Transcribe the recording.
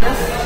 Yes.